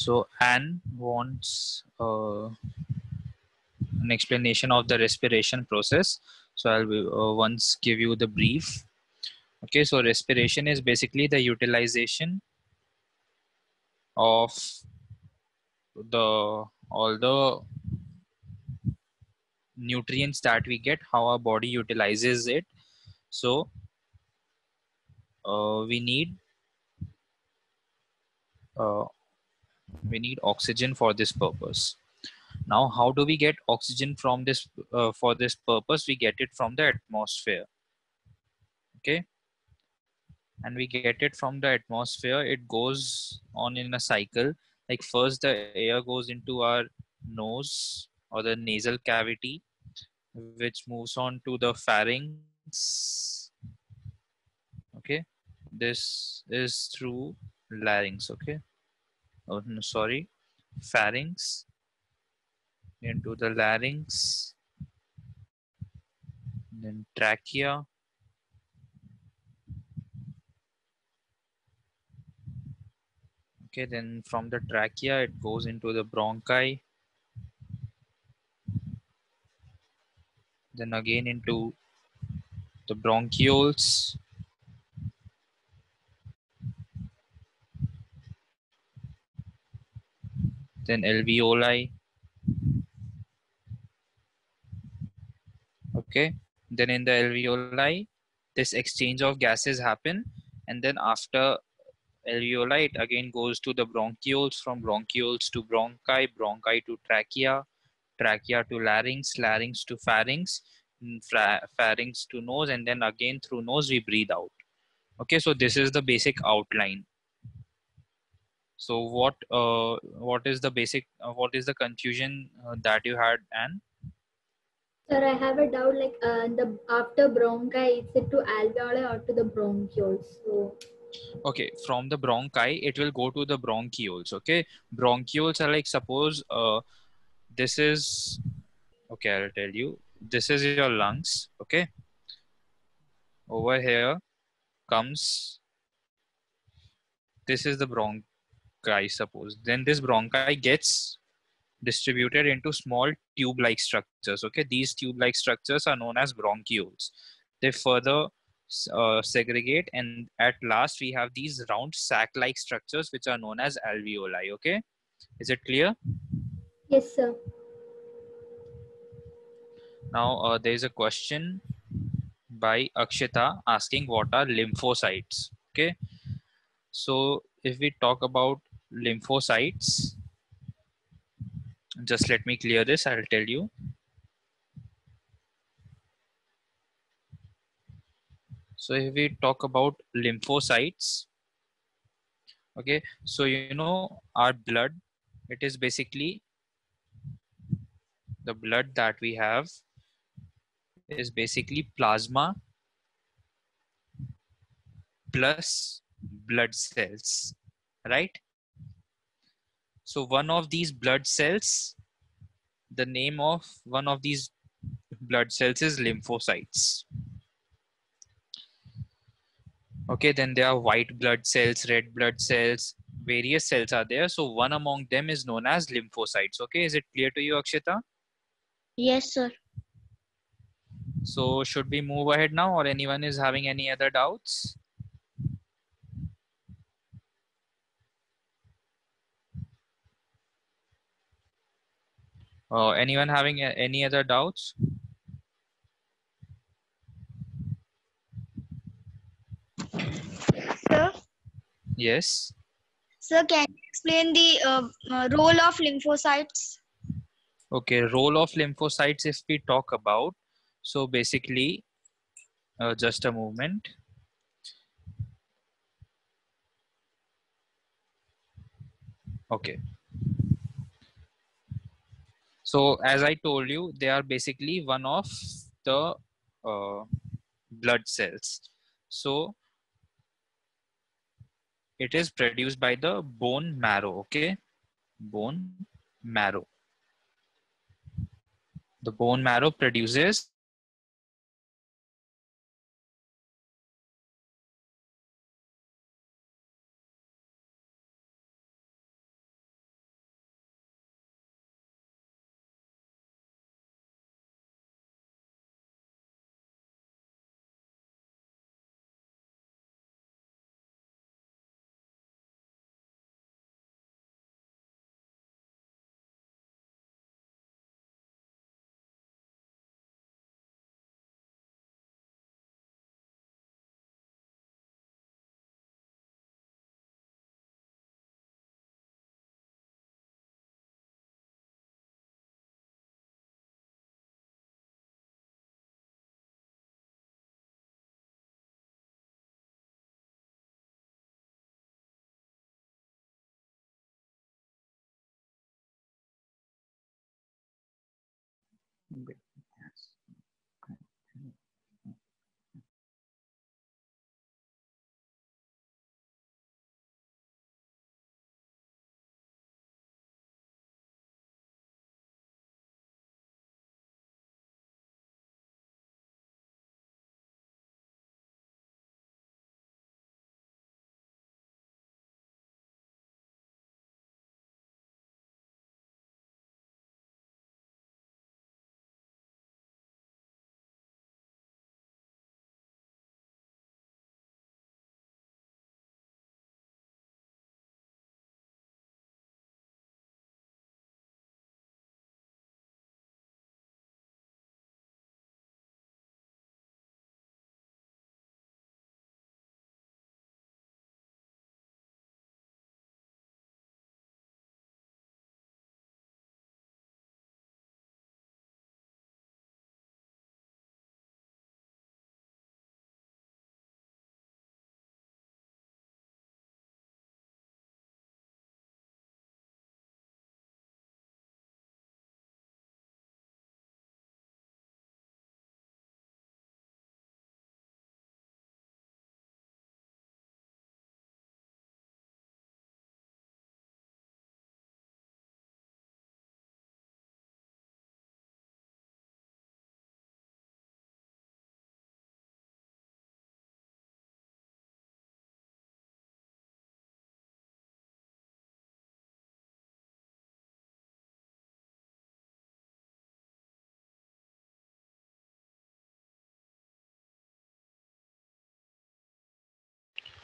So Anne wants uh, an explanation of the respiration process. So I'll uh, once give you the brief. Okay, so respiration is basically the utilization of the all the nutrients that we get, how our body utilizes it. So uh, we need uh, we need oxygen for this purpose. Now how do we get oxygen from this uh, for this purpose? We get it from the atmosphere. Okay? And we get it from the atmosphere. It goes on in a cycle. Like first the air goes into our nose or the nasal cavity which moves on to the pharynx. Okay? This is through larynx. Okay oh no, sorry. Pharynx. Into the larynx. Then trachea. Okay then from the trachea it goes into the bronchi. Then again into the bronchioles then alveoli. Okay then in the alveoli this exchange of gases happen and then after alveoli it again goes to the bronchioles from bronchioles to bronchi bronchi to trachea trachea to larynx larynx to pharynx mm, pharynx to nose and then again through nose we breathe out. Okay so this is the basic outline so what uh, what is the basic uh, what is the confusion uh, that you had and Sir, I have a doubt. Like uh, the after bronchi, is it to alveoli or to the bronchioles? So okay from the bronchi it will go to the bronchioles okay bronchioles are like suppose uh, this is okay i'll tell you this is your lungs okay over here comes this is the bronchi suppose. Then this bronchi gets distributed into small tube-like structures okay? These tube-like structures are known as bronchioles. They further uh, segregate and at last we have these round sac-like structures which are known as alveoli okay? Is it clear? Yes, sir. now uh, there is a question by akshita asking what are lymphocytes okay? So if we talk about lymphocytes. Just let me clear this i'll tell you. So if we talk about lymphocytes okay so you know our blood it is basically the blood that we have is basically plasma plus blood cells right so one of these blood cells the name of one of these blood cells is lymphocytes. Okay then there are white blood cells red blood cells various cells are there. So one among them is known as lymphocytes. Okay is it clear to you akshita? Yes, sir. so should we move ahead now or anyone is having any other doubts uh, anyone having any other doubts? Sir, yes. Sir, can you explain the uh, uh, role of lymphocytes? okay role of lymphocytes if we talk about so basically uh, just a moment. Okay so as i told you they are basically one of the uh, blood cells. So it is produced by the bone marrow okay? Bone marrow. The bone marrow produces bit.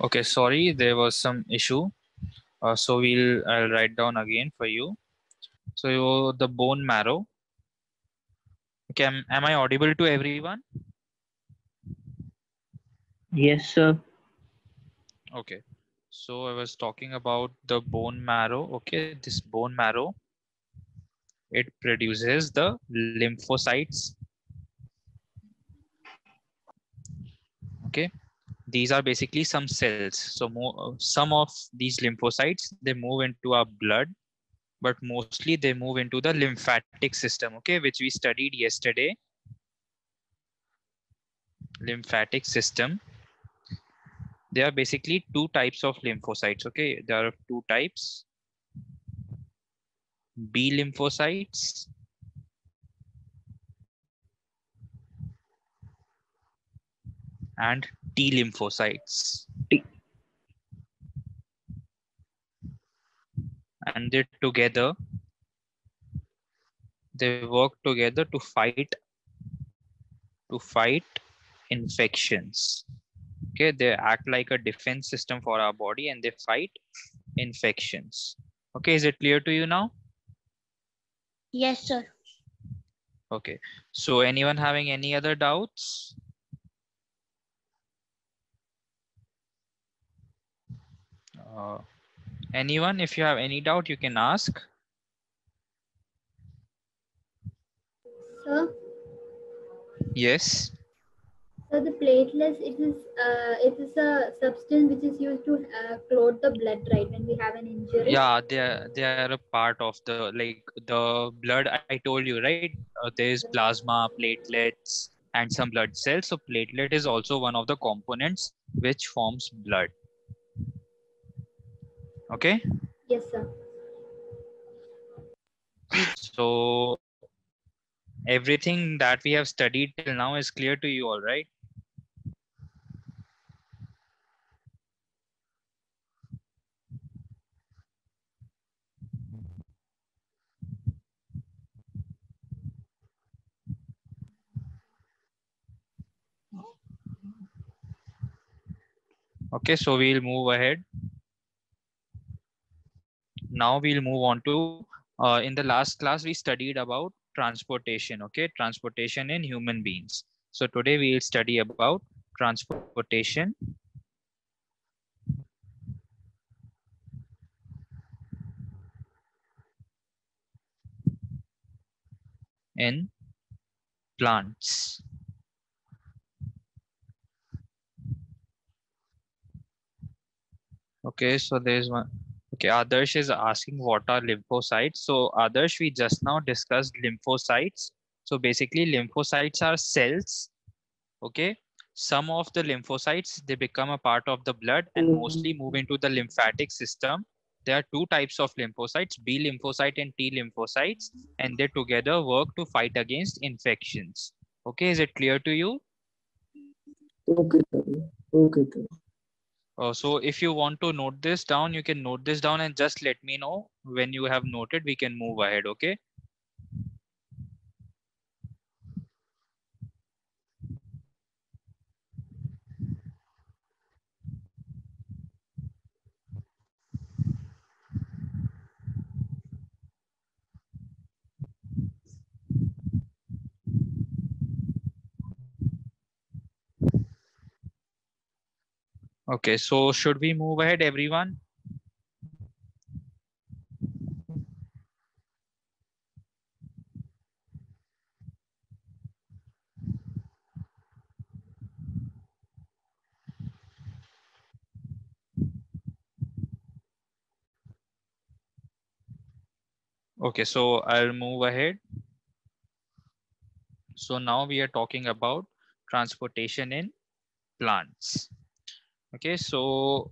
Okay, sorry, there was some issue. Uh, so we'll I'll write down again for you. So you- the bone marrow. Okay, am, am I audible to everyone? Yes, sir. Okay. So I was talking about the bone marrow. Okay, this bone marrow, it produces the lymphocytes. Okay, these are basically some cells. So more, uh, some of these lymphocytes, they move into our blood, but mostly they move into the lymphatic system. Okay, which we studied yesterday. Lymphatic system. There are basically two types of lymphocytes. Okay, there are two types. B lymphocytes and T lymphocytes. T. And they together, they work together to fight to fight infections. Okay, they act like a defense system for our body and they fight infections. Okay, is it clear to you now? Yes, sir. Okay, so anyone having any other doubts? Uh, anyone, if you have any doubt, you can ask. Sir, Yes. so the platelets, it is uh, it is a substance which is used to uh, clot the blood, right? When we have an injury. Yeah, they are, they are a part of the like the blood. I- told you, right? Uh, there's plasma, platelets, and some blood cells. So platelet is also one of the components which forms blood. Okay. Yes, sir. So everything that we have studied till now is clear to you all right okay so we'll move ahead now we'll move on to uh, in the last class we studied about transportation okay? Transportation in human beings. So today we'll study about transportation. In plants. Okay so there's one okay adarsh is asking what are lymphocytes so adarsh we just now discussed lymphocytes So basically lymphocytes are cells. Okay. Some of the lymphocytes, they become a part of the blood and mostly move into the lymphatic system. There are two types of lymphocytes, B lymphocyte and T lymphocytes, and they together work to fight against infections. Okay, is it clear to you? Okay. Okay. Uh, so if you want to note this down, you can note this down and just let me know when you have noted, we can move ahead, okay? Okay, so should we move ahead, everyone? Okay, so I'll move ahead. So now we are talking about transportation in plants. Okay, so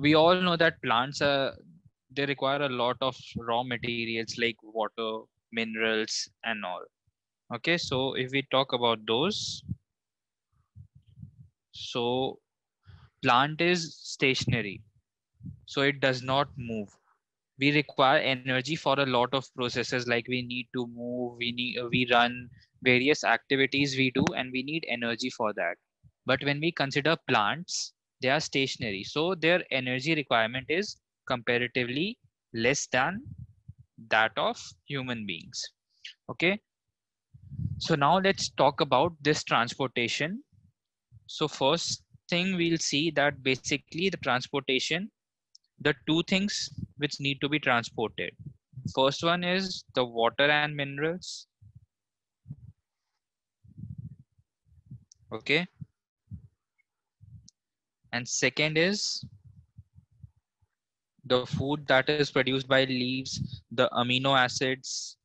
we all know that plants are they require a lot of raw materials like water, minerals, and all. Okay, so if we talk about those, so plant is stationary, so it does not move. We require energy for a lot of processes like we need to move, we need we run various activities we do, and we need energy for that. But when we consider plants, they are stationary. So their energy requirement is comparatively less than that of human beings. Okay. So now let's talk about this transportation. So first thing we'll see that basically the transportation, the two things which need to be transported. First one is the water and minerals. Okay and second is the food that is produced by leaves the amino acids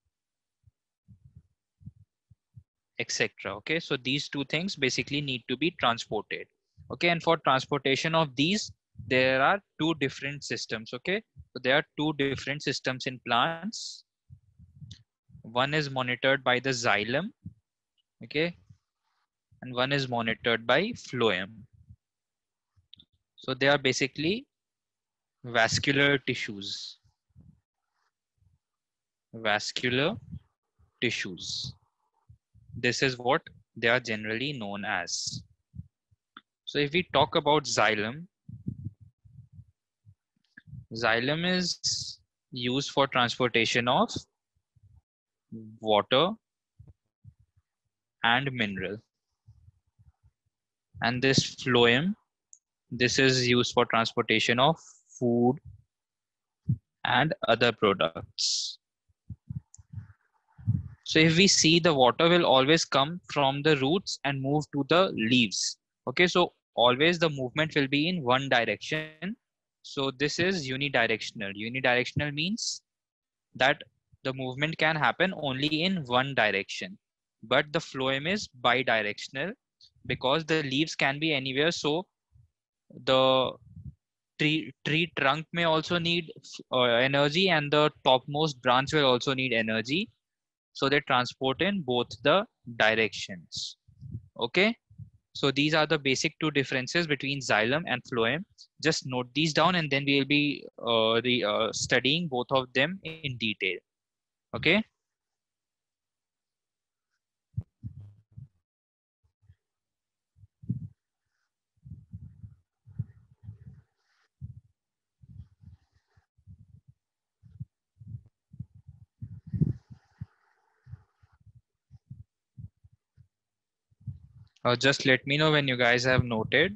etc okay? So these two things basically need to be transported okay? And for transportation of these there are two different systems okay? So there are two different systems in plants. One is monitored by the xylem okay? And one is monitored by phloem so they are basically vascular tissues. Vascular tissues. This is what they are generally known as. So if we talk about xylem, xylem is used for transportation of water and mineral. And this phloem this is used for transportation of food and other products. So if we see the water will always come from the roots and move to the leaves. Okay, so always the movement will be in one direction. So this is unidirectional. Unidirectional means that the movement can happen only in one direction. But the phloem is bidirectional because the leaves can be anywhere. So the tree tree trunk may also need uh, energy and the topmost branch will also need energy. So they transport in both the directions. Okay? So these are the basic two differences between xylem and phloem. Just note these down and then we will be uh, the, uh, studying both of them in detail. Okay Uh, just let me know when you guys have noted.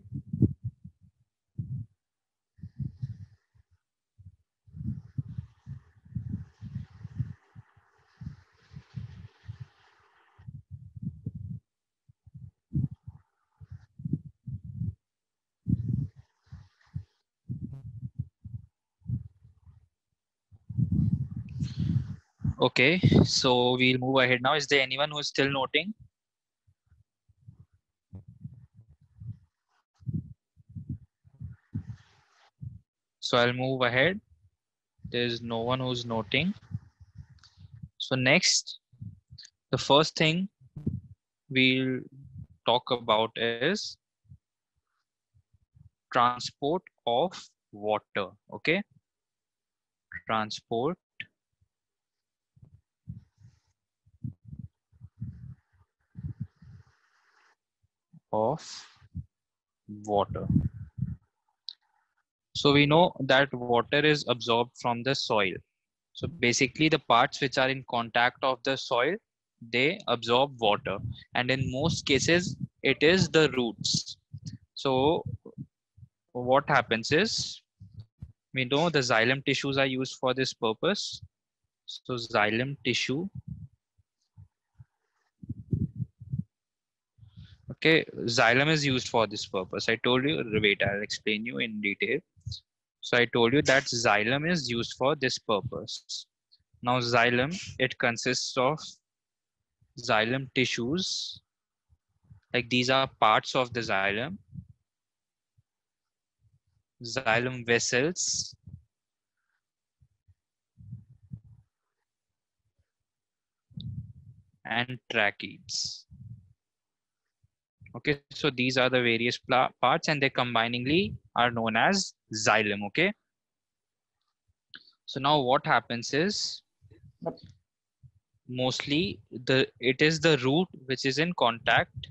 Okay, so we'll move ahead now. Is there anyone who is still noting? So I'll move ahead. There's no one who's noting. So next, the first thing we'll talk about is transport of water. Okay. Transport of water. So we know that water is absorbed from the soil. So basically the parts which are in contact of the soil, they absorb water. And in most cases, it is the roots. So what happens is, we know the xylem tissues are used for this purpose. So xylem tissue Okay, xylem is used for this purpose. I told you, wait, I'll explain you in detail. So I told you that xylem is used for this purpose. Now xylem, it consists of xylem tissues. Like these are parts of the xylem. Xylem vessels. And tracheids. Okay, so these are the various parts and they combiningly are known as xylem, okay? So now what happens is mostly the it is the root which is in contact.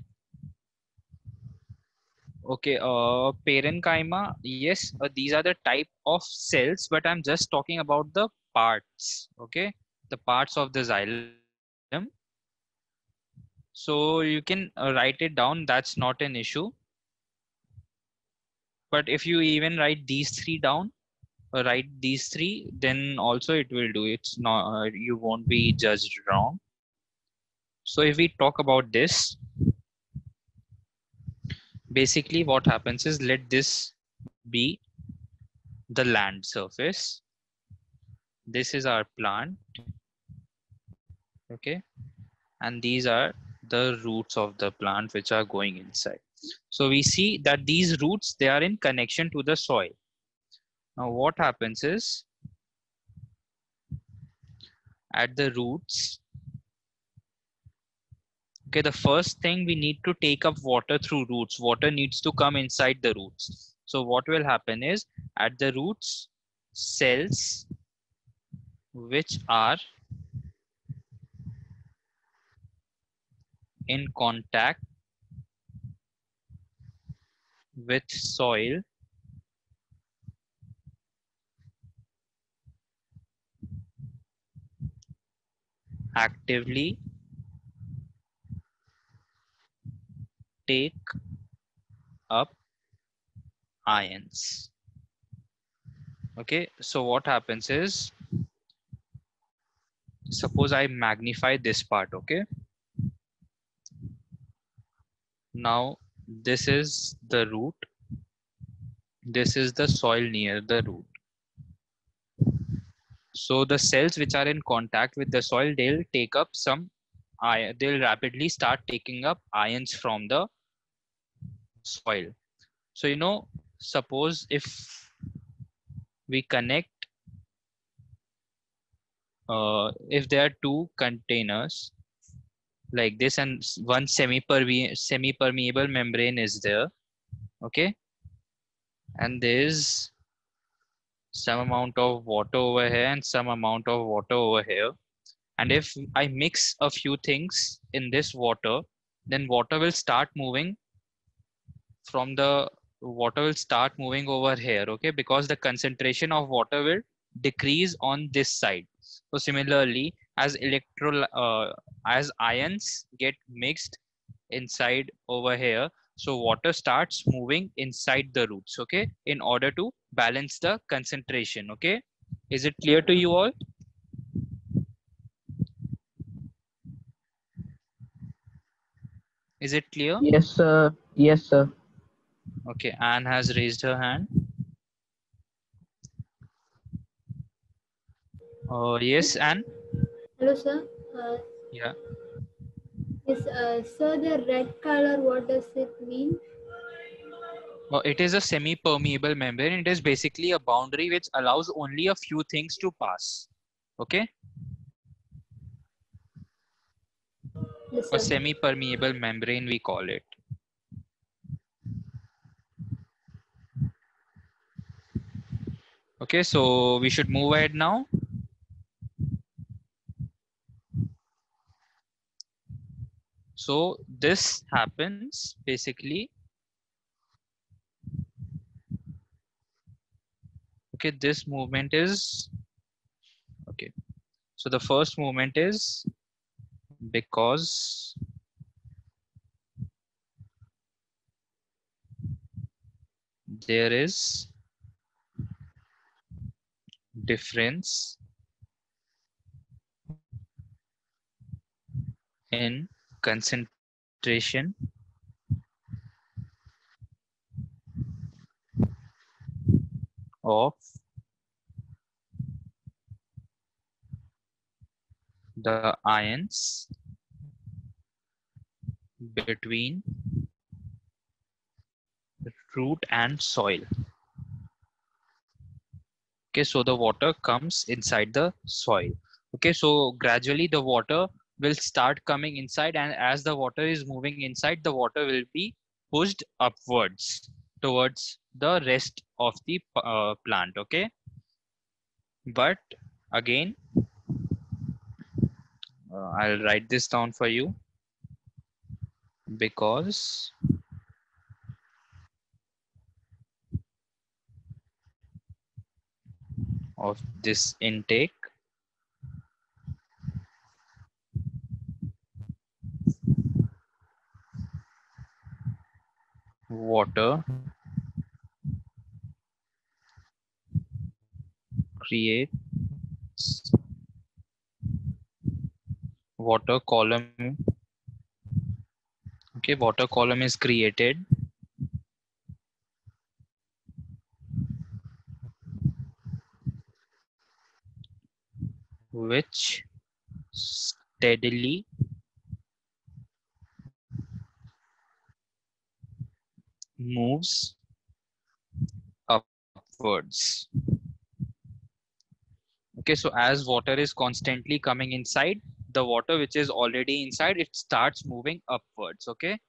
Okay, uh, parenchyma, yes, uh, these are the type of cells, but I'm just talking about the parts, okay? The parts of the xylem so you can uh, write it down. That's not an issue. But if you even write these three down, uh, write these three, then also it will do. It's not, uh, you won't be judged wrong. So if we talk about this, basically what happens is let this be the land surface. This is our plant. Okay. And these are the roots of the plant which are going inside. So we see that these roots, they are in connection to the soil. Now what happens is at the roots, okay, the first thing we need to take up water through roots. Water needs to come inside the roots. So what will happen is at the roots, cells which are in contact with soil. Actively take up ions. Okay so what happens is suppose i magnify this part okay now this is the root. This is the soil near the root. So the cells which are in contact with the soil, they'll take up some iron. They'll rapidly start taking up ions from the soil. So, you know, suppose if we connect, uh, if there are two containers like this and one semi-permeable semi-permeable membrane is there okay? And there's some amount of water over here and some amount of water over here. And if i mix a few things in this water then water will start moving from the water will start moving over here okay? Because the concentration of water will decrease on this side. So similarly as electro uh, as ions get mixed inside over here. So water starts moving inside the roots okay in order to balance the concentration okay. Is it clear to you all? Is it clear? Yes, sir. Yes, sir. okay anne has raised her hand. Uh, yes anne Hello, sir. Uh, Yeah. is uh, sir the red color? What does it mean? Well, it is a semi-permeable membrane. It is basically a boundary which allows only a few things to pass. Okay. Yes, A semi-permeable membrane, we call it. Okay, so we should move ahead now. So this happens basically. Okay, this movement is, okay. So the first movement is because there is difference in concentration of the ions between root and soil. Okay, so the water comes inside the soil. Okay, so gradually the water will start coming inside and as the water is moving inside, the water will be pushed upwards towards the rest of the uh, plant. Okay, but again, uh, I'll write this down for you because of this intake water creates water column. Okay water column is created. Which steadily moves upwards. Okay, so as water is constantly coming inside, the water which is already inside, it starts moving upwards. Okay,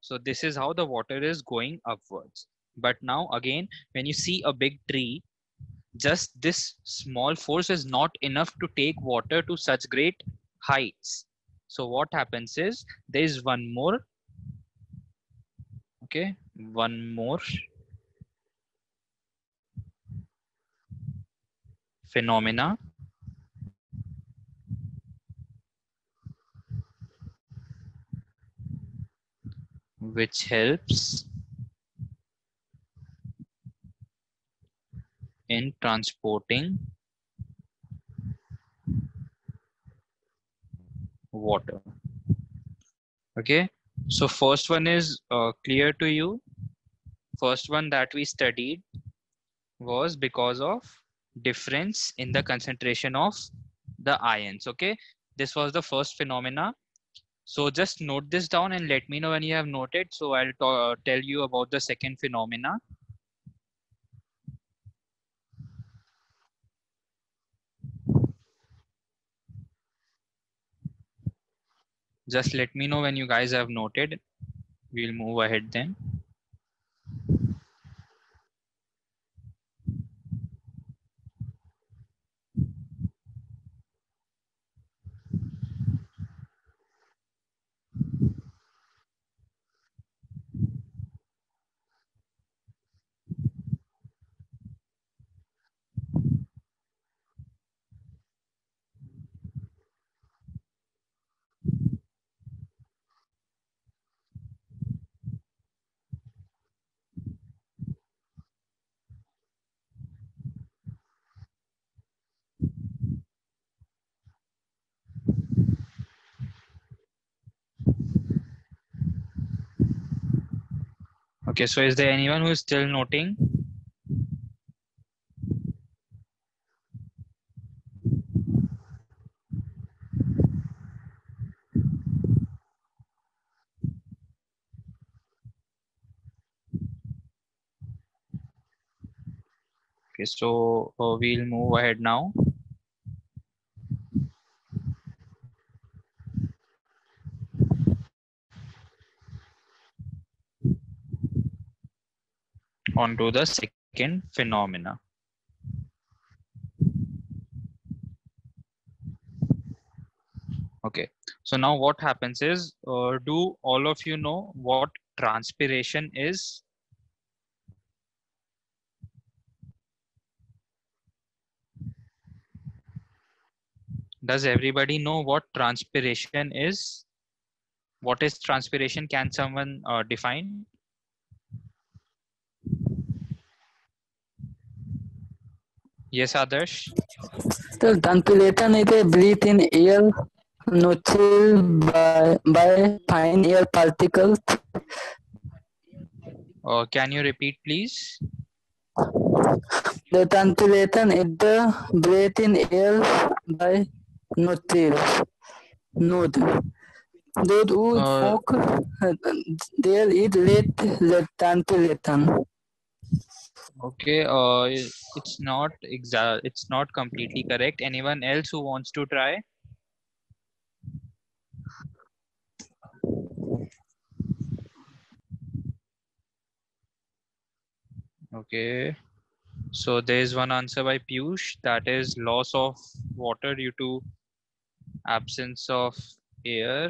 so this is how the water is going upwards. But now again, when you see a big tree, just this small force is not enough to take water to such great heights. So what happens is there is one more, okay, one more phenomena. Which helps in transporting water. Okay so first one is uh, clear to you first one that we studied was because of difference in the concentration of the ions okay? This was the first phenomena. So just note this down and let me know when you have noted. So i'll tell you about the second phenomena. Just let me know when you guys have noted. We'll move ahead then Okay, so is there anyone who is still noting? Okay, so uh, we'll move ahead now. On to the second phenomena. Okay, so now what happens is, uh, do all of you know what transpiration is? Does everybody know what transpiration is? What is transpiration? Can someone uh, define? Yes, Adarsh. So transpiration is a breath in air by, by fine air particles. Uh, can you repeat, please? The transpiration is the breath in air by nostrils. Node. Those who Uh, smoke, uh, there is late transpiration. Okay, uh, it's not exact. It's not completely correct. Anyone else who wants to try? Okay, so there is one answer by Piyush that is loss of water due to absence of air,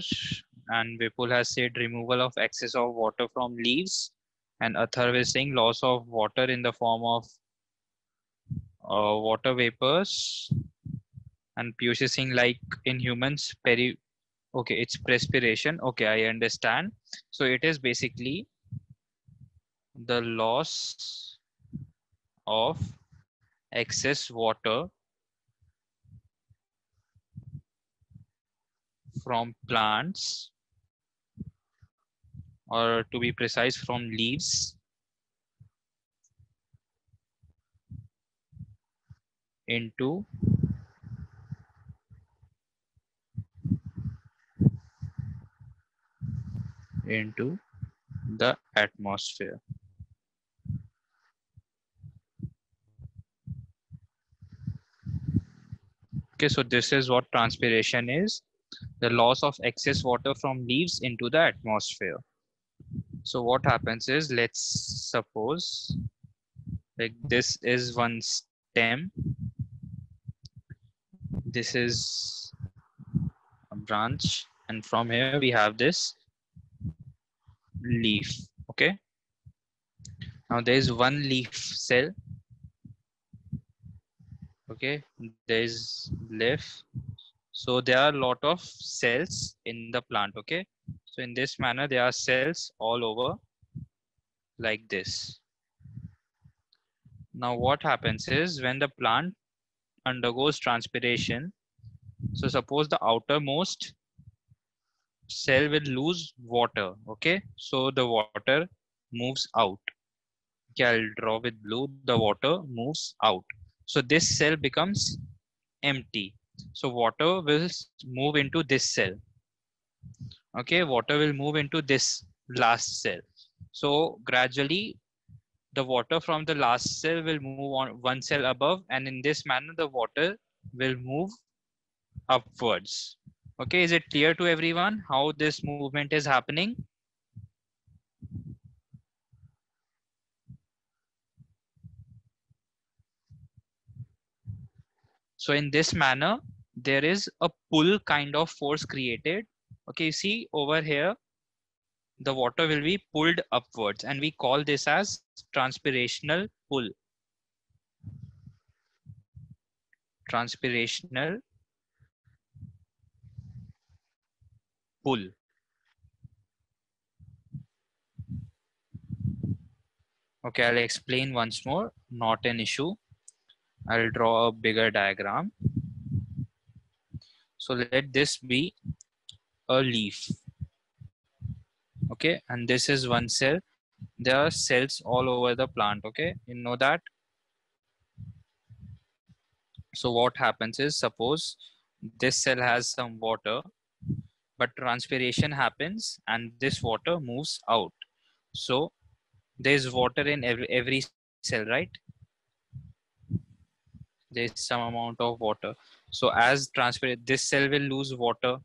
and Vipul has said removal of excess of water from leaves, and Atharv is saying loss of water in the form of uh, water vapors. And Piyush like in humans peri okay it's perspiration. Okay I understand. So it is basically the loss of excess water from plants or to be precise from leaves into into the atmosphere. Okay, so this is what transpiration is the loss of excess water from leaves into the atmosphere. So, what happens is let's suppose like this is one stem, this is a branch, and from here we have this leaf okay? Now there is one leaf cell okay? There is leaf so there are a lot of cells in the plant okay so in this manner there are cells all over like this. Now what happens is when the plant undergoes transpiration so suppose the outermost cell will lose water okay? So the water moves out. Okay i'll draw with blue. The water moves out. So this cell becomes empty. So water will move into this cell okay water will move into this last cell so gradually the water from the last cell will move on one cell above and in this manner the water will move upwards Okay, is it clear to everyone how this movement is happening? So in this manner, there is a pull kind of force created. Okay, you see over here, the water will be pulled upwards and we call this as transpirational pull. Transpirational pull. Okay, I'll explain once more, not an issue. I'll draw a bigger diagram. So let this be a leaf. Okay, and this is one cell. There are cells all over the plant, okay? You know that? So what happens is, suppose this cell has some water, but transpiration happens and this water moves out. So there's water in every, every cell, right? there is some amount of water so as transparent this cell will lose water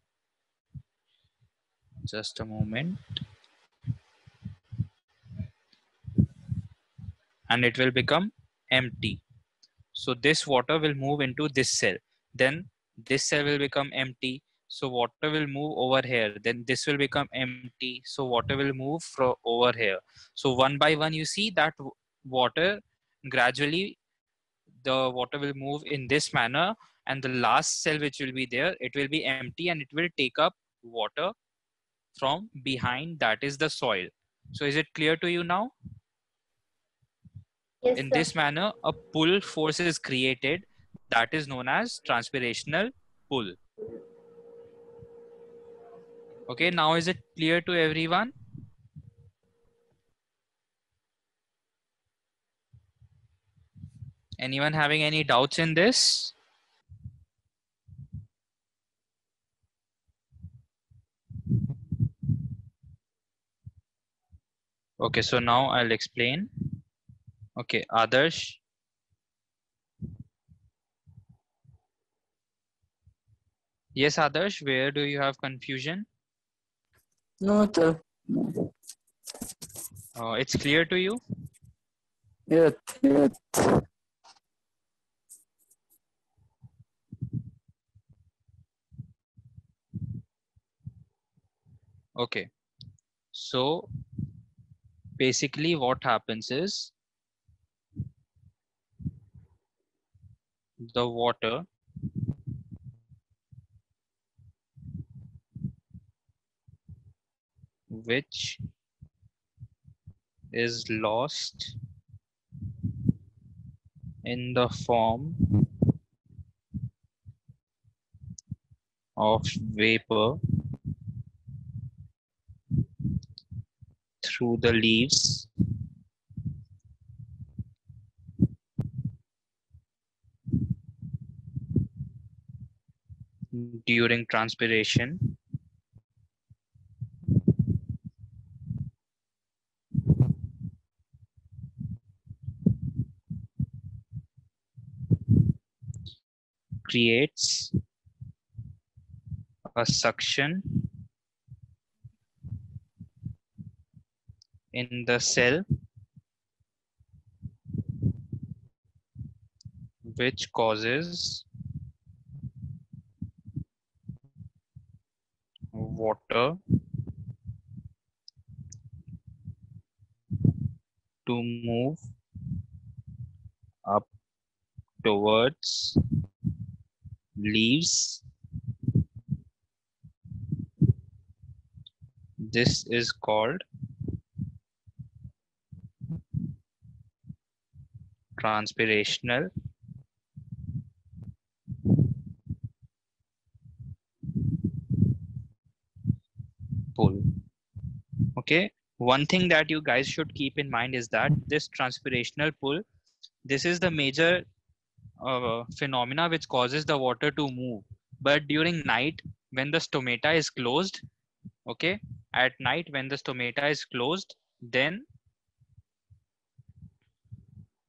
just a moment. And it will become empty. So this water will move into this cell. Then this cell will become empty. So water will move over here. Then this will become empty. So water will move from over here. So one by one you see that water gradually the water will move in this manner. And the last cell which will be there it will be empty and it will take up water from behind that is the soil. So is it clear to you now? Yes, in sir. this manner a pull force is created that is known as transpirational pull. Okay now is it clear to everyone? Anyone having any doubts in this okay so now i'll explain okay adarsh yes adarsh where do you have confusion No, sir. uh, it's clear to you Yes, yes. Okay. So basically what happens is the water which is lost in the form of vapor through the leaves. During transpiration. Creates a suction in the cell which causes water to move up towards leaves. This is called transpirational pull okay. One thing that you guys should keep in mind is that this transpirational pull this is the major uh, phenomena which causes the water to move. But during night when the stomata is closed okay at night when the stomata is closed then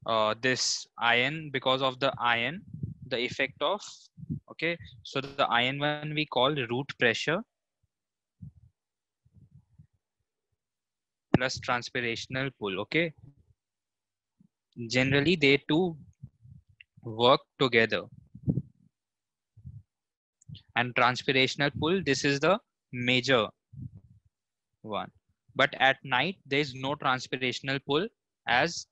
uh, this ion because of the ion the effect of okay so the ion one we call root pressure plus transpirational pull okay? Generally they two work together. And transpirational pull this is the major one. But at night there is no transpirational pull as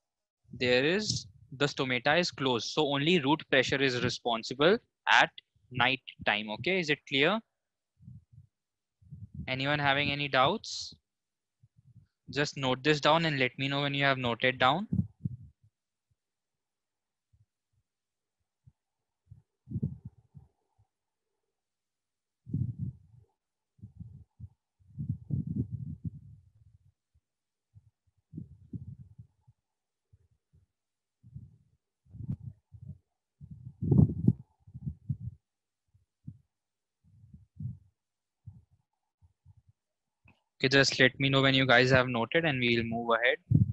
there is the stomata is closed. So only root pressure is responsible at night time okay? Is it clear? Anyone having any doubts? Just note this down and let me know when you have noted down Okay, just let me know when you guys have noted and we'll move ahead.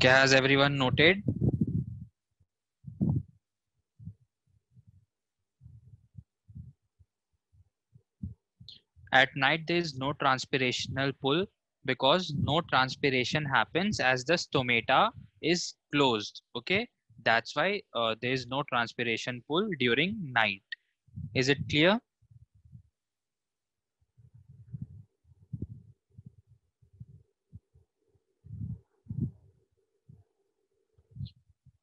Okay, has everyone noted? At night, there is no transpirational pull because no transpiration happens as the stomata is closed. Okay, that's why uh, there is no transpiration pull during night. Is it clear?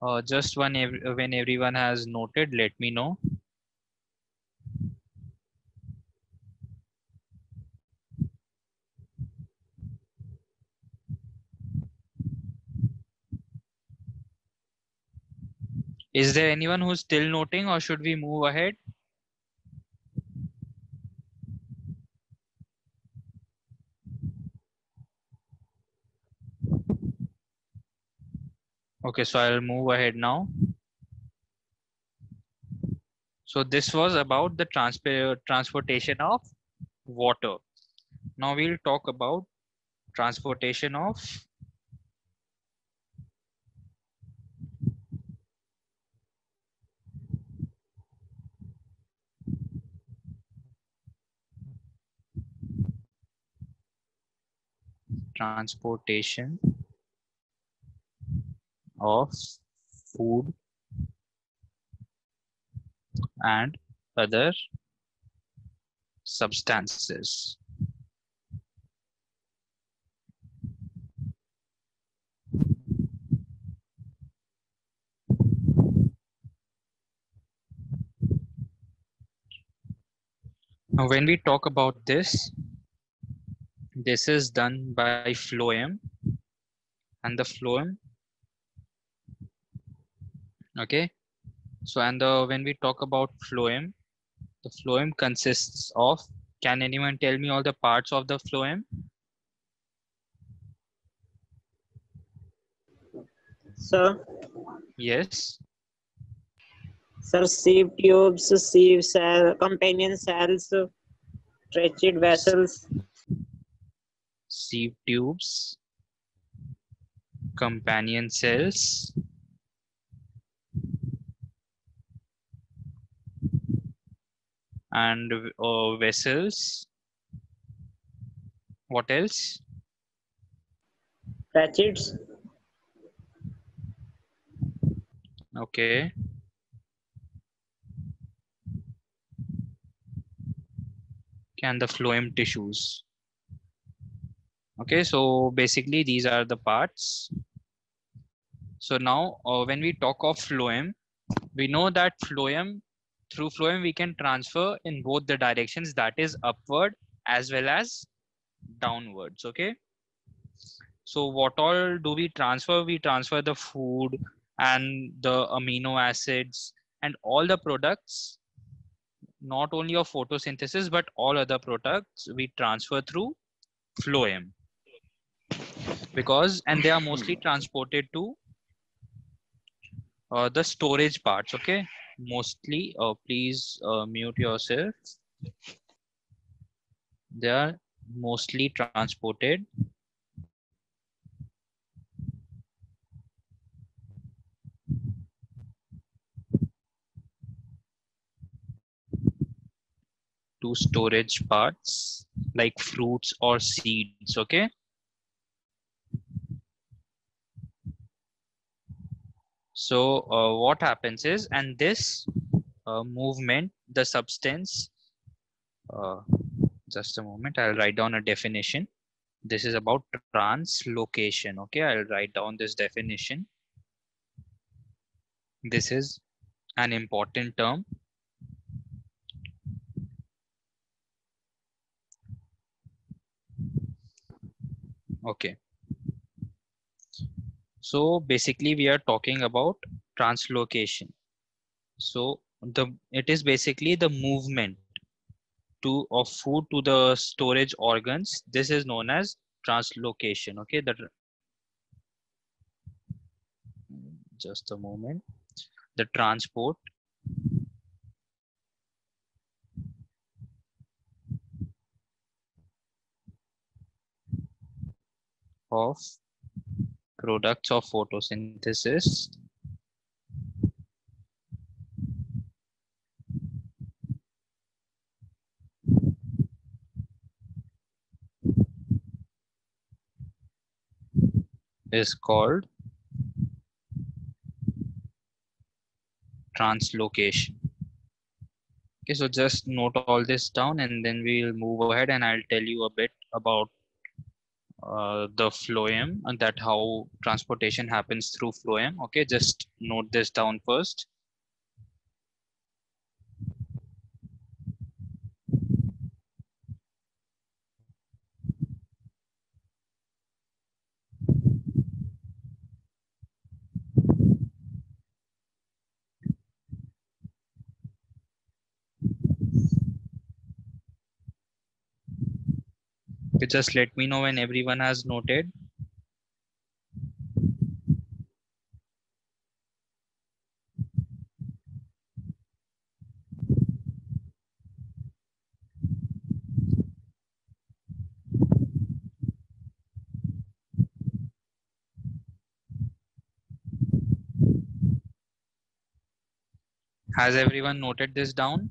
Uh, just when, ev- when everyone has noted, let me know. Is there anyone who's still noting or should we move ahead? Okay, so I'll move ahead now. So this was about the transfer transportation of water. Now we'll talk about transportation of transportation of food and other substances. Now, when we talk about this, this is done by phloem and the phloem okay. So and the when we talk about phloem the phloem consists of can anyone tell me all the parts of the phloem? Sir, yes. Sir, sieve tubes, sieve cell, companion cells, trachea vessels, sieve tubes. Companion cells and uh, vessels. What else? Tracheids, okay. And the phloem tissues. Okay so basically these are the parts. So now uh, when we talk of phloem we know that phloem through phloem we can transfer in both the directions that is upward as well as downwards okay? So what all do we transfer? We transfer the food and the amino acids and all the products not only of photosynthesis but all other products we transfer through phloem because and they are mostly transported to uh, the storage parts okay mostly uh, please uh, mute yourself. They are mostly transported. To storage parts like fruits or seeds okay so uh, what happens is and this uh, movement the substance uh, just a moment i'll write down a definition. This is about translocation okay? I'll write down this definition. This is an important term. Okay so basically we are talking about translocation. So the it is basically the movement to of food to the storage organs. This is known as translocation. Okay the just a moment. The transport. Of products of photosynthesis is called translocation. Okay, so just note all this down and then we'll move ahead and I'll tell you a bit about uh, the phloem and that how transportation happens through phloem. Okay, just note this down first. Just let me know when everyone has noted. Has everyone noted this down?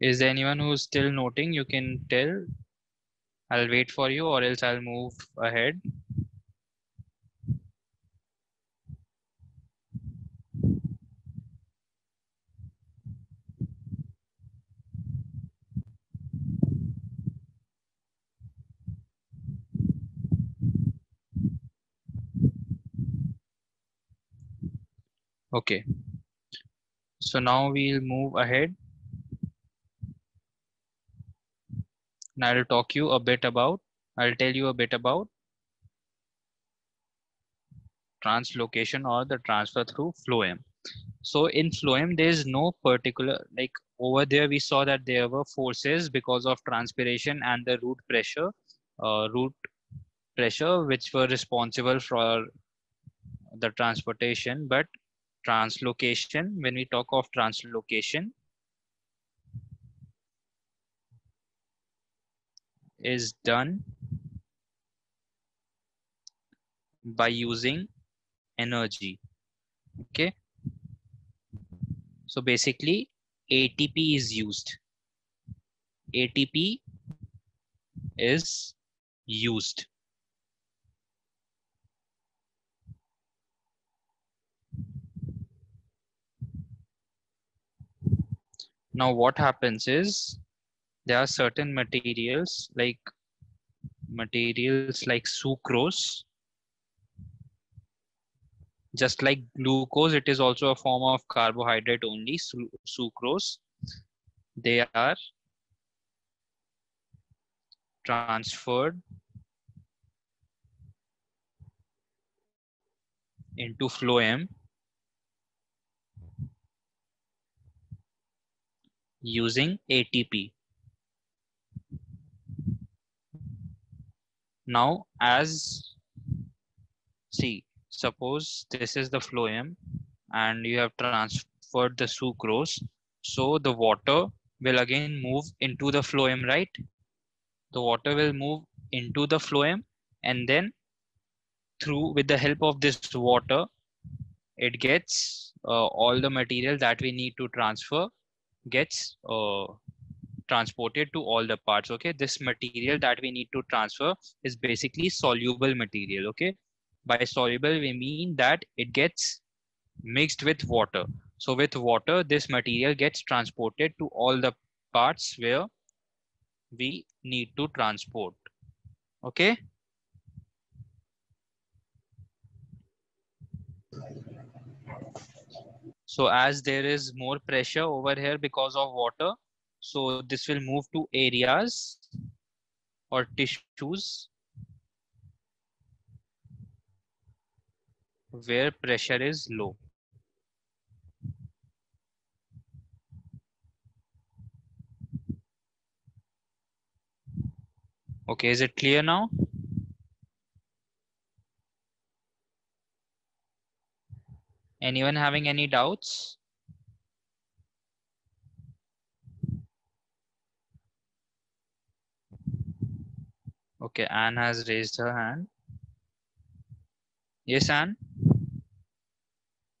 Is there anyone who's still noting? You can tell. I'll wait for you or else I'll move ahead. Okay. So now we'll move ahead. And I'll talk you a bit about, I'll tell you a bit about translocation or the transfer through phloem. So in phloem, there is no particular, like over there, we saw that there were forces because of transpiration and the root pressure, uh, root pressure, which were responsible for the transportation. But translocation, when we talk of translocation, is done by using energy okay? So basically atp is used. Atp is used. Now what happens is there are certain materials like materials like sucrose just like glucose it is also a form of carbohydrate only sucrose they are transferred into phloem using ATP. Now, as see, suppose this is the phloem and you have transferred the sucrose. So the water will again move into the phloem, right? The water will move into the phloem and then through with the help of this water, it gets uh, all the material that we need to transfer gets uh, transported to all the parts okay? This material that we need to transfer is basically soluble material okay? By soluble we mean that it gets mixed with water. So with water this material gets transported to all the parts where we need to transport okay? So as there is more pressure over here because of water so this will move to areas or tissues where pressure is low. Okay, is it clear now? Anyone having any doubts? Okay, Anne has raised her hand. Yes, Anne.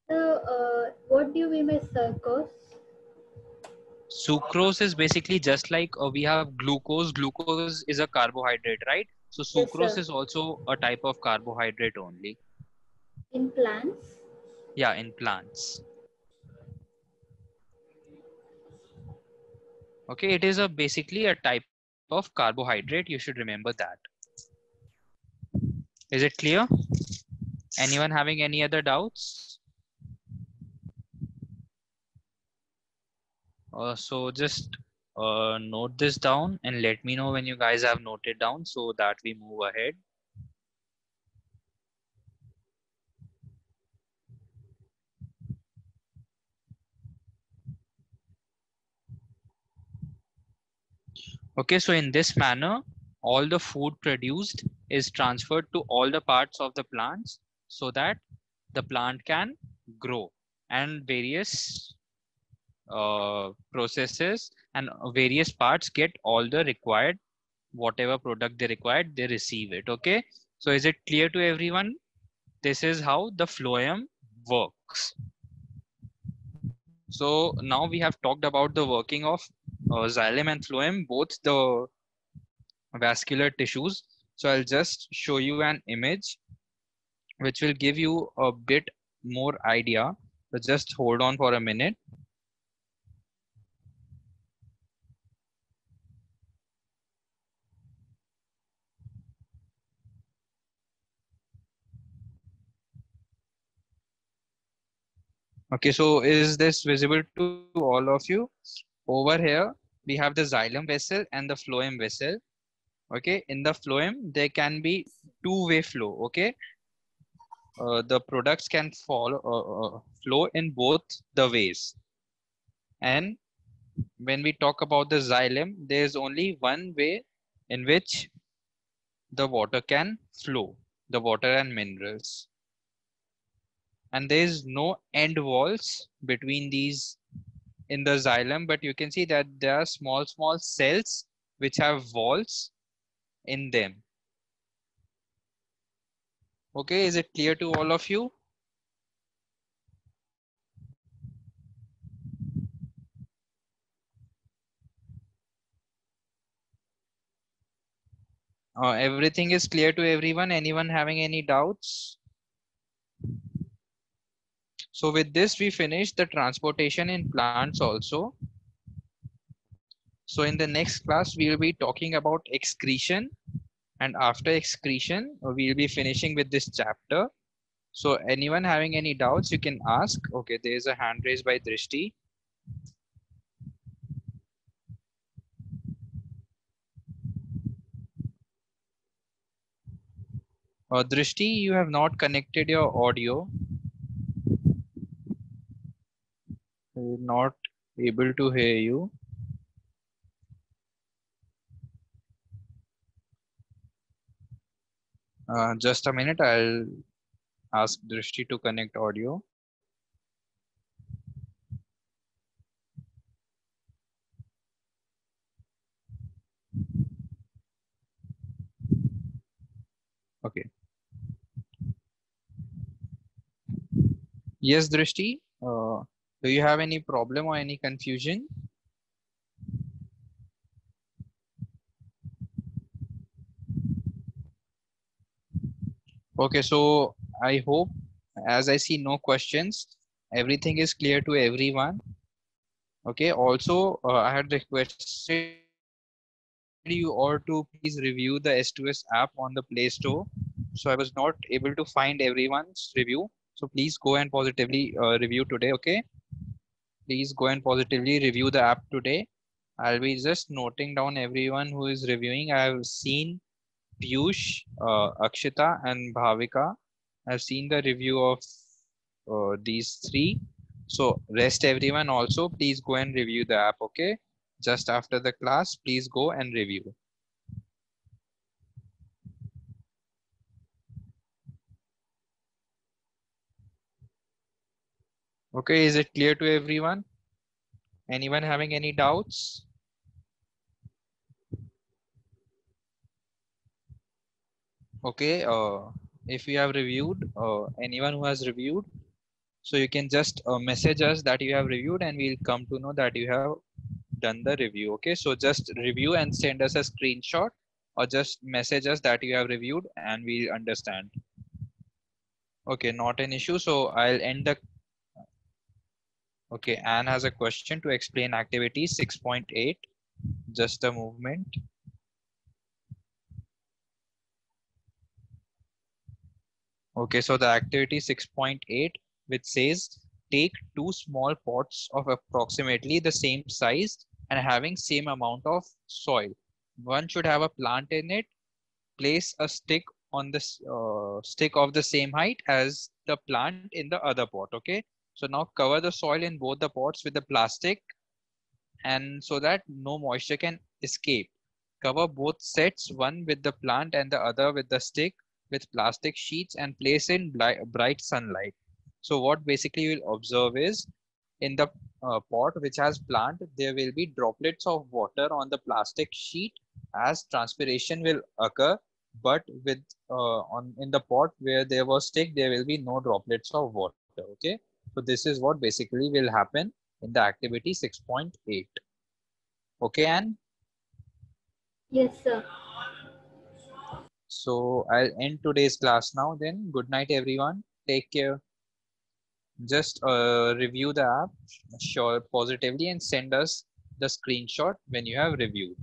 So, uh, what do you mean by sucrose? Sucrose is basically just like uh, we have glucose. Glucose is a carbohydrate, right? So sucrose sir. is also a type of carbohydrate only. In plants? Yeah, in plants. Okay, it is a basically a type of carbohydrate. You should remember that. Is it clear? Anyone having any other doubts? Uh, so just uh, note this down and let me know when you guys have noted down so that we move ahead. Okay, so in this manner, all the food produced is transferred to all the parts of the plants so that the plant can grow and various uh, processes and various parts get all the required whatever product they required they receive it. Okay so is it clear to everyone? This is how the phloem works. So now we have talked about the working of uh, xylem and phloem both the vascular tissues. So i'll just show you an image which will give you a bit more idea. So just hold on for a minute. Okay, so is this visible to all of you? Over here, we have the xylem vessel and the phloem vessel. Okay, in the phloem, there can be two-way flow. Okay, uh, the products can follow, uh, uh, flow in both the ways. And when we talk about the xylem, there is only one way in which the water can flow, the water and minerals and there is no end walls between these in the xylem but you can see that there are small small cells which have walls in them. Okay is it clear to all of you? Uh, everything is clear to everyone? Anyone having any doubts So with this, we finish the transportation in plants also. So in the next class, we will be talking about excretion. And after excretion, uh, we'll be finishing with this chapter. So anyone having any doubts, you can ask. Okay, there's a hand raised by Drishti. Uh, Drishti, you have not connected your audio. We're not able to hear you. Uh, just a minute, I'll ask Drishti to connect audio. Okay. Yes, Drishti, uh, do you have any problem or any confusion? Okay, so I hope as I see no questions, everything is clear to everyone. Okay, also uh, I had requested you all to please review the S2S app on the Play Store. So I was not able to find everyone's review. So please go and positively uh, review today, okay? Please go and positively review the app today. I'll be just noting down everyone who is reviewing. I've seen Piyush, uh, Akshita, and Bhavika. I've seen the review of uh, these three. So rest everyone also, please go and review the app, okay? Just after the class, please go and review. Okay, is it clear to everyone? Anyone having any doubts? Okay, uh, if you have reviewed, uh, anyone who has reviewed, so you can just uh, message us that you have reviewed and we'll come to know that you have done the review. Okay, so just review and send us a screenshot or just message us that you have reviewed and we'll understand. Okay, not an issue. So I'll end the. Okay, Anne has a question to explain activity 6.8. Just a movement. Okay, so the activity 6.8, which says take two small pots of approximately the same size and having same amount of soil. One should have a plant in it. Place a stick on this uh, stick of the same height as the plant in the other pot. Okay, so now cover the soil in both the pots with the plastic and so that no moisture can escape. Cover both sets, one with the plant and the other with the stick with plastic sheets and place in bright sunlight. So what basically you'll observe is in the uh, pot which has plant, there will be droplets of water on the plastic sheet as transpiration will occur. But with uh, on in the pot where there was stick, there will be no droplets of water. Okay. So this is what basically will happen in the activity 6.8. Okay, Anne? Yes, sir. So I'll end today's class now then. Good night, everyone. Take care. Just uh, review the app sure positively and send us the screenshot when you have reviewed.